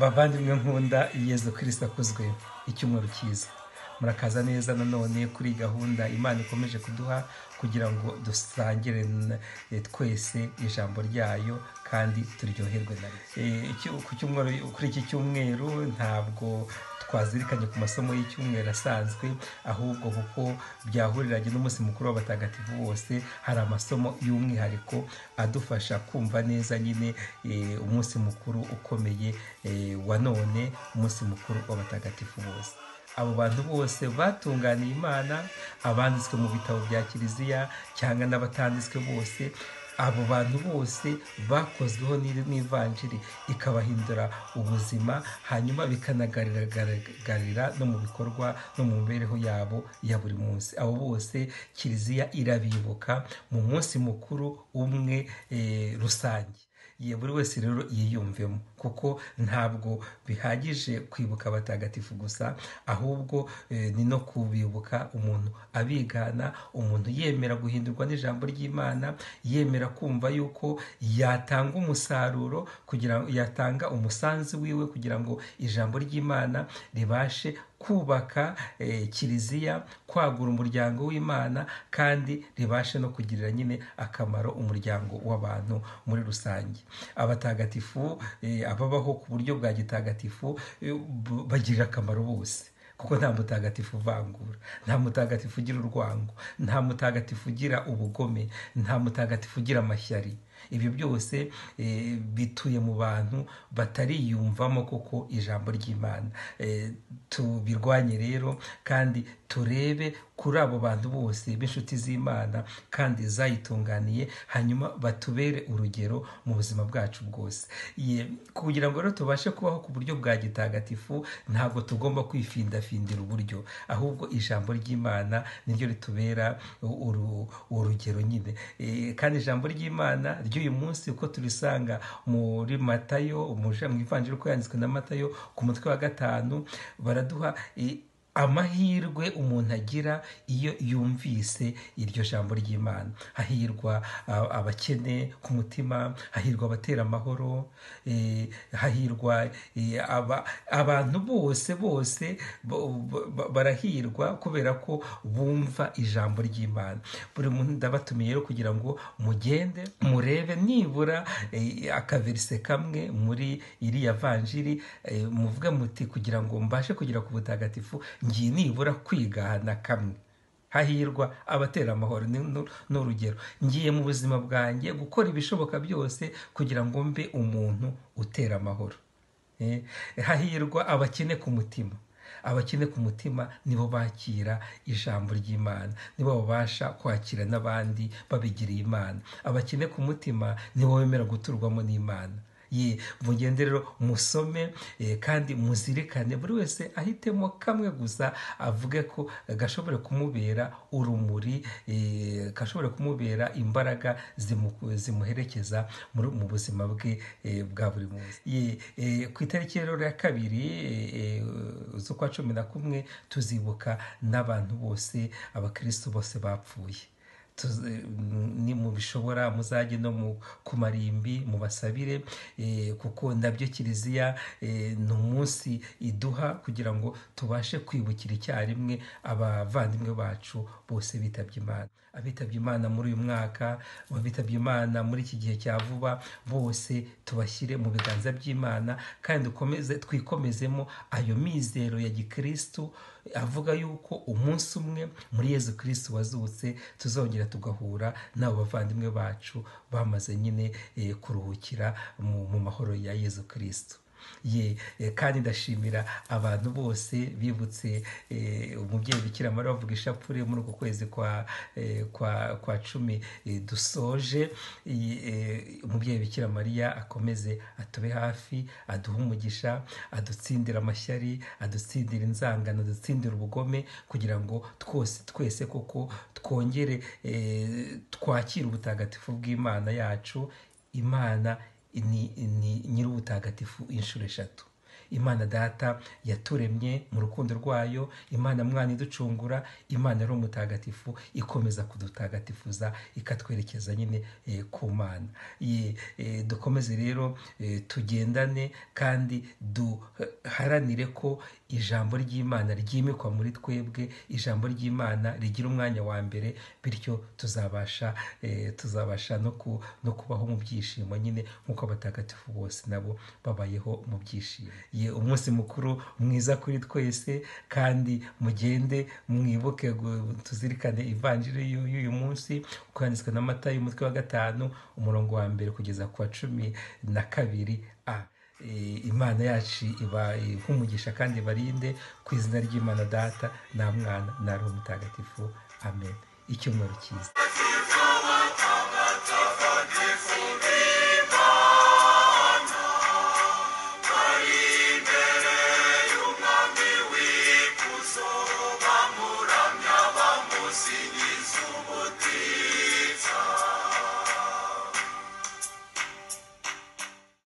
bavandimwe nkunda yezu kirisita akuzwe icyumweru cyiza. Murakaza neza nanone kuri gahunda imana ikomeje kuduha kugira ngo dusangire eh, twese ijambo ryayo kandi turyoherwe na ryo Eh, cyumweru kuri iki cyumweru ntabwo twazirikanye ku masomo y'icyumweru asanzwe ahubwo kuko byahuriranye n'umunsi mukuru w'abatagatifu bose hari amasomo y'umwihariko adufasha kumva neza nyine eh, umunsi mukuru ukomeye wa none umunsi mukuru w'abatagatifu bose. Abo bantu bose batunganiye imana abanditswe mu bitabo bya kiliziya cyangwa n'abatanditswe bose abo bantu bose bakozweho n'ivanjiri ikabahindura ubuzima hanyuma bikanagaragarira no mu bikorwa no mu mibereho yabo ya buri munsi. Abo bose kiliziya irabibuka mu munsi mukuru umwe eh, rusange. Ye buri wese rero yiyumvemo. Kuko ntabwo bihagije kwibuka abatagatifu gusa ahubwo eh, ni no kubibuka umuntu. Abigana umuntu yemera guhindurwa n'ijambo ry'imana yemera kumva yuko yatanga umusaruro kugira yatanga umusanzu wiwe kugira ngo ijambo ry'imana ribashe kubaka eh, kiliziya kwagura umuryango w'imana kandi ribashe no kugirira nyine akamaro umuryango w'abantu muri rusange. Abatagatifu eh, ababaho ku buryo bwa gitagatifu eh, bagirira akamaro bose. Kuko nta mutagatifu uvangura nta mutagatifu ugira urwango nta mutagatifu ugira ubugome nta mutagatifu ugira amashyari. Ibyo byose eh, bituye mu bantu batariyumvamo koko ijambo ry'imana. Eh, tubirwanye rero kandi turebe kuri abo bantu bose b'inshuti z'imana kandi zayitunganiye hanyuma batubere urugero mu buzima bwacu bwose. Kugira ngo rero tubashe kubaho ku buryo bwa gitagatifu ntabwo tugomba kwifindafindira uburyo. Ahubwo ijambo ry'imana niryo ritubera uru- urugero nyine. Eh, kandi ijambo ry'imana ry'uyu munsi uko turisanga muri matayo mu ivanjiri uko yanditswe na matayo ku mutwe wa gatanu baraduha amahirwe umuntu agira iyo yumvise iryo jambo ry'imana. Hahirwa ah, abakene ku mutima hahirwa abatera amahoro eh, hahirwa aba- abantu bose bose bo- bo- barahirwa kubera ko bumva ijambo ry'imana. Buri muntu ndabatumiye rero kugira ngo mugende murebe nibura eh, akaverise kamwe muri iriya vanjiri muvuge muti kugira ngo mbashe kugera ku butagatifu ngiye nibura kwigana kamwe. Hahirwa abatera amahoro ni urugero. Ngiye mu buzima bwanjye gukora ibishoboka byose kugira ngo mbe umuntu utera amahoro. Eh, hahirwa abakene ku mutima. Abakene ku mutima nibo bakira ijambo ry'imana nibo babasha kwakira n'abandi babigiriye imana. Abakene ku mutima nibo bemera guturwamo n'imana. Ye mugende rero musome eh, kandi muzirikane. Buri wese ahitemo kamwe gusa avuge ko gashobora kumubera urumuri eh, gashobora kumubera imbaraga zimu- zimuherekeza mu buzima bwe eh, bwa buri munsi. Ku itariki rero ya kabiri z'ukwa cumi na kumwe tuzibuka n'abantu bose abakristo bose bapfuye. Ni mubishobora muzajye no mu ku marimbi mubasabire eh, kuko na byo kiliziya eh, ni umunsi iduha kugira ngo tubashe kwibukira icyarimwe abavandimwe bacu bose bitabye imana. Abitabye imana muri uyu mwaka abitabye imana muri iki gihe cya vuba bose tubashyire mu biganza by'imana kandi twikomezemo ayo mizero ya gikristu avuga yuko umunsi umwe muri yezu kristu wazutse tuzongera tugahura n'abo bavandimwe bacu bamaze nyine eh, kuruhukira mu, mahoro ya yezu kristu ye eh, kandi ndashimira abantu bose bibutse eh, umubyeyi bikira mariya bavuga ishapure muri uku kwezi kwa eh, kwa kwa cumi dusoje. Umubyeyi bikira mariya akomeze atube hafi aduhe umugisha adutsindire amashyari adutsindire inzangano adutsindire ubugome kugira ngo twose twese koko twongere twakire ubutagatifu bw'imana yacu imana ni, nyir'ubutagatifu inshuro eshatu. Imana data yaturemye mu rukundo rwayo imana mwana iducungura imana ari umutagatifu ikomeza kudutagatifuza ikatwerekeza nyine eh, ku mana. Eh, dukomeze rero eh, tugendane kandi duharanire ko ijambo ry'imana ryimikwa muri twebwe ijambo ry'imana rigira umwanya wa mbere bityo tuzabasha tuzabasha no, ku, no kubaho mu byishimo nyine nk'uko abatagatifu bose nabo babayeho mu byishimo. Umunsi mukuru mwiza kuri twese kandi mugende mwibuke tuzirikane ivanjiri y'u- y'uyu munsi uko yanditswe na mata y'umutwe wa gatanu umurongo wa mbere kugeza ku wa cumi na kabiri a. Eh, imana yacu iba nk'umugisha kandi barinde ku izina ry'imana data nta mwana na roho mutagatifu. Amen. Icyumweru cyiza.